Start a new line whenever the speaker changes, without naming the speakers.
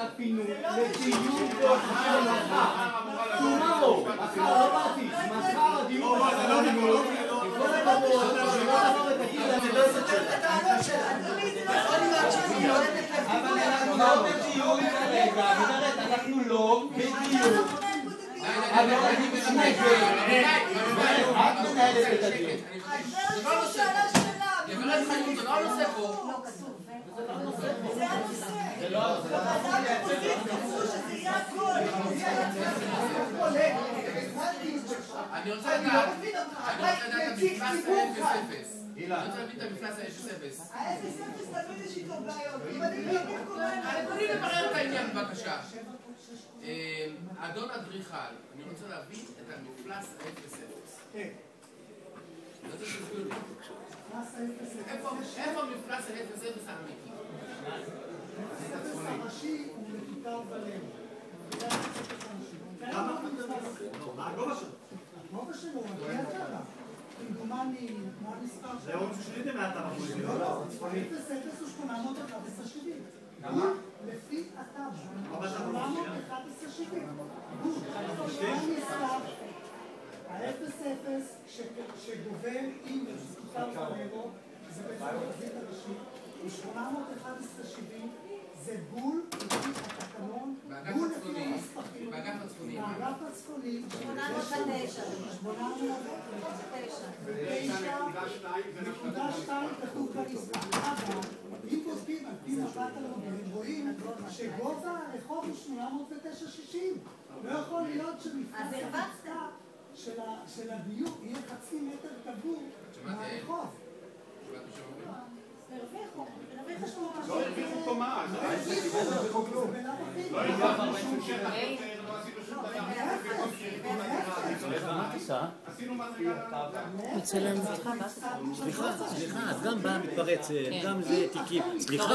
הפינוי לטיול והוצאה מחר. טומארו, מחר לא באתי, מחר הדיון בפינוי, עם כל הכבוד, שלא תבוא ותגיד אני לא אעשה אבל אנחנו לא בדיון כרגע, גברת, אנחנו לא בדיון. אבל אני מתנגד, את מנהלת את הדיון.
זה לא הנושא פה. אני רוצה לדעת, אני רוצה לדעת את המפלס ה-0-0. אני רוצה להבין את המפלס ה-0-0.
האפס אפס תמיד יש איתו בעיות. אני לא במקומם...
תני לברר את העניין בבקשה. אדון אדריכל, אני רוצה להבין את המפלס ה-0-0. איפה מפלס ה-0-0 האמיתי?
שלו, על פי התמ"א. כמדומני, מה המספר שלו?
זה עוד ששיניתם מהתמ"א.
לא, לא, 0 הוא 811 70.
כמה?
לפי
התמ"א. 811
70. הוא המספר, ה-0 שגובל עם זכותם ממנו, זה בתחום הראשית, הוא 811
809.
809. כתוב בנספח. אבל אם בודקים על פי מפת הלוגים, רואים שגובה הרחוב הוא 809.60. לא יכול להיות שמפלס הרצפה של ה- של הדיור יהיה חצי מטר קבור מהרחוב.
הרוויחו. הרוויחו שמונה.
לא הרוויחו קומה.
לא הרוויחו, זה
סליחה, את גם באה מתפרצת, גם זה תיקים. סליחה.